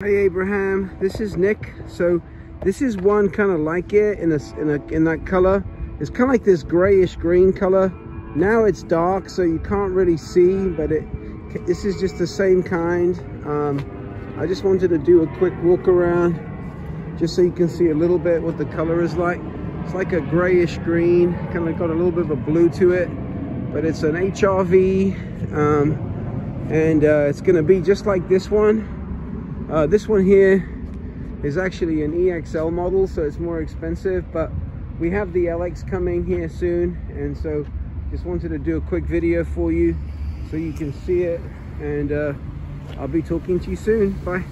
Hi Abraham, this is Nik. So this is one kind of like it in a, in a in that color. It's kind of like this grayish green color. Now it's dark, so you can't really see, but it this is just the same kind. Um, I just wanted to do a quick walk around, just so you can see a little bit what the color is like. It's like a grayish green, kind of got a little bit of a blue to it, but it's an HRV, um, and uh, it's going to be just like this one uh, this one here is actually an EXL model, so it's more expensive, but we have the LX coming here soon, and so just wanted to do a quick video for you so you can see it, and uh, I'll be talking to you soon. Bye.